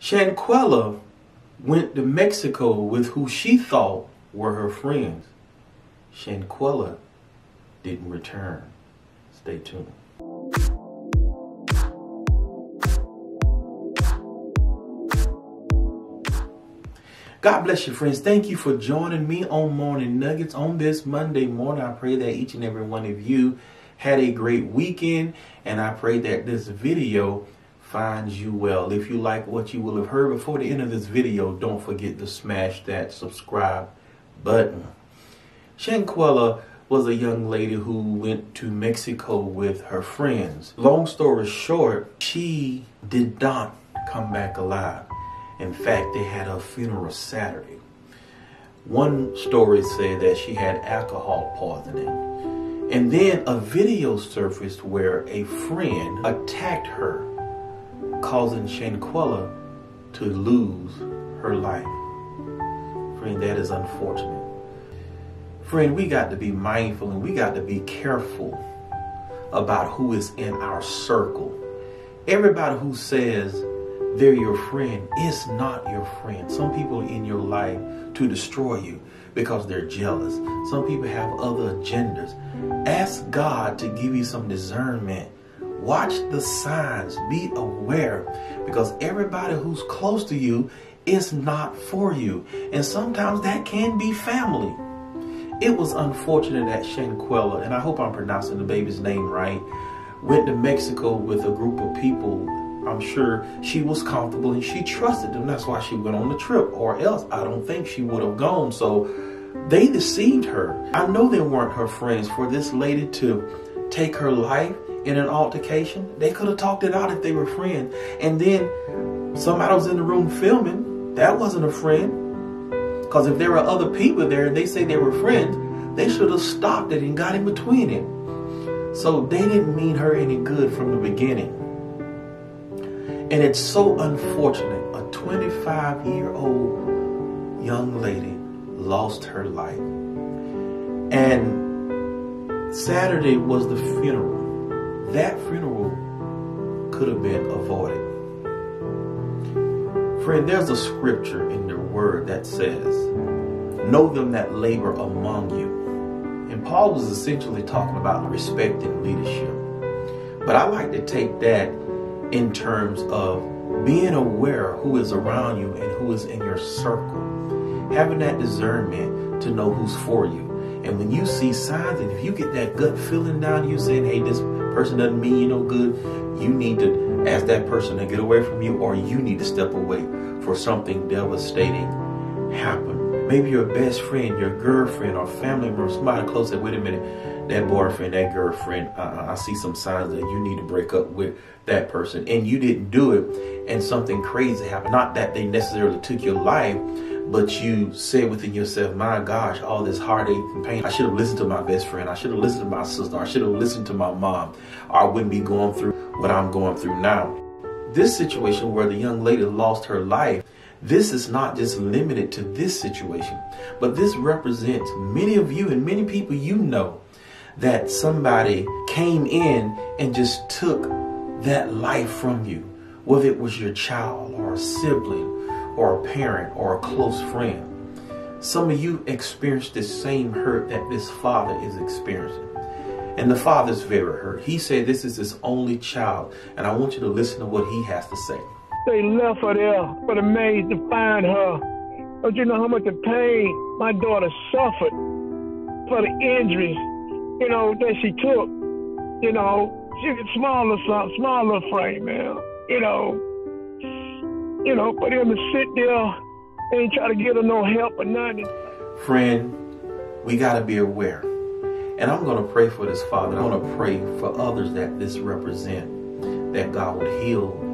Shanquella went to Mexico with who she thought were her friends. Shanquella didn't return. Stay tuned. God bless you, friends. Thank you for joining me on Morning Nuggets on this Monday morning. I pray that each and every one of you had a great weekend, and I pray that this video finds you well. If you like what you will have heard before the end of this video, don't forget to smash that subscribe button. Shanquella was a young lady who went to Mexico with her friends. Long story short, she did not come back alive. In fact, they had her funeral Saturday. One story said that she had alcohol poisoning. And then a video surfaced where a friend attacked her causing Shanquella to lose her life. Friend, that is unfortunate. Friend, we got to be mindful and we got to be careful about who is in our circle. Everybody who says they're your friend is not your friend. Some people in your life to destroy you because they're jealous. Some people have other agendas. Ask God to give you some discernment Watch the signs. Be aware because everybody who's close to you is not for you. And sometimes that can be family. It was unfortunate that Shanquella, and I hope I'm pronouncing the baby's name right, went to Mexico with a group of people. I'm sure she was comfortable and she trusted them. That's why she went on the trip, or else I don't think she would have gone. So they deceived her. I know they weren't her friends for this lady to take her life in an altercation. They could have talked it out if they were friends. And then somebody was in the room filming. That wasn't a friend. Because if there were other people there and they say they were friends, they should have stopped it and got in between it. So they didn't mean her any good from the beginning. And it's so unfortunate. A 25 year old young lady lost her life. And Saturday was the funeral that funeral could have been avoided. Friend, there's a scripture in the word that says, Know them that labor among you. And Paul was essentially talking about respecting leadership. But I like to take that in terms of being aware who is around you and who is in your circle. Having that discernment to know who's for you. And when you see signs, and if you get that gut feeling down you saying, hey, this person doesn't mean you no good, you need to ask that person to get away from you or you need to step away for something devastating happen. Maybe your best friend, your girlfriend or family member, somebody close that, wait a minute, that boyfriend, that girlfriend, uh, I see some signs that you need to break up with that person and you didn't do it and something crazy happened. Not that they necessarily took your life, but you said within yourself, my gosh, all this heartache and pain. I should have listened to my best friend. I should have listened to my sister. I should have listened to my mom. I wouldn't be going through what I'm going through now. This situation where the young lady lost her life, this is not just limited to this situation, but this represents many of you and many people you know that somebody came in and just took that life from you, whether it was your child or a sibling or a parent or a close friend. Some of you experienced the same hurt that this father is experiencing. And the father's very hurt. He said this is his only child. And I want you to listen to what he has to say. They left her there for the maid to find her. Don't you know how much of pain my daughter suffered for the injuries, you know, that she took? You know, she was smaller, smaller frame, man. You know, you know, for them to sit there and try to get her no help or nothing. Friend, we got to be aware. And I'm going to pray for this father. I'm going to pray for others that this represent, that God would heal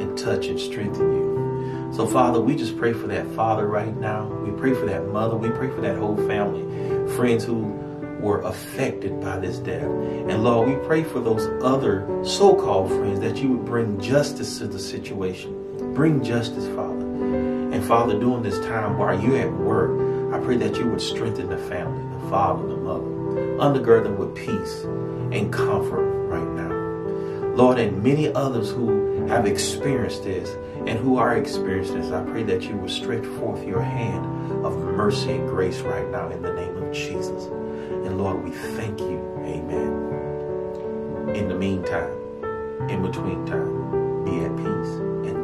and touch and strengthen you. So, Father, we just pray for that father right now. We pray for that mother. We pray for that whole family, friends who were affected by this death. And Lord, we pray for those other so called friends that you would bring justice to the situation. Bring justice, Father. And Father, during this time while you're at work, I pray that you would strengthen the family, the father, the mother, undergird them with peace and comfort right now. Lord, and many others who have experienced this and who are experiencing this, I pray that you will stretch forth your hand of mercy and grace right now in the name of Jesus. And Lord, we thank you. Amen. In the meantime, in between time, be at peace and